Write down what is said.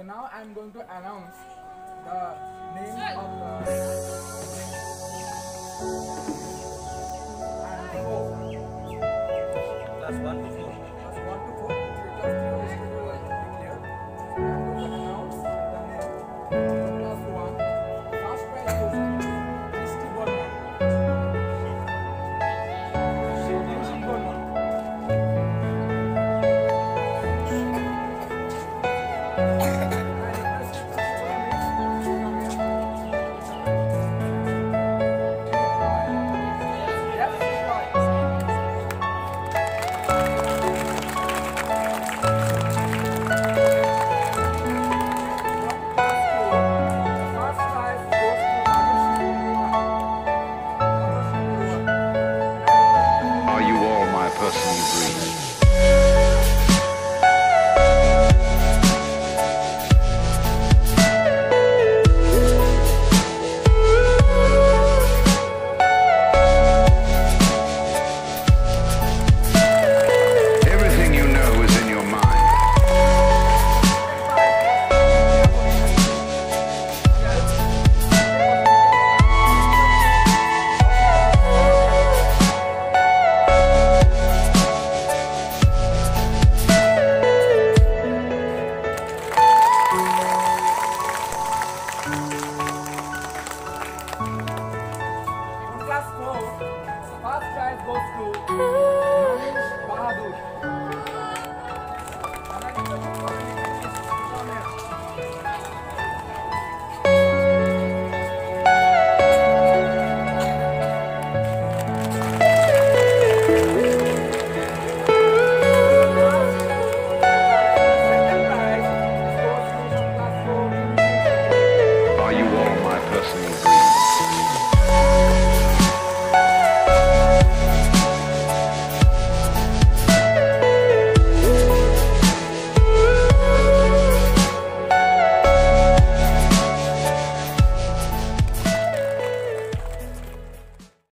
So now I'm going to announce the name of the Past times goes to...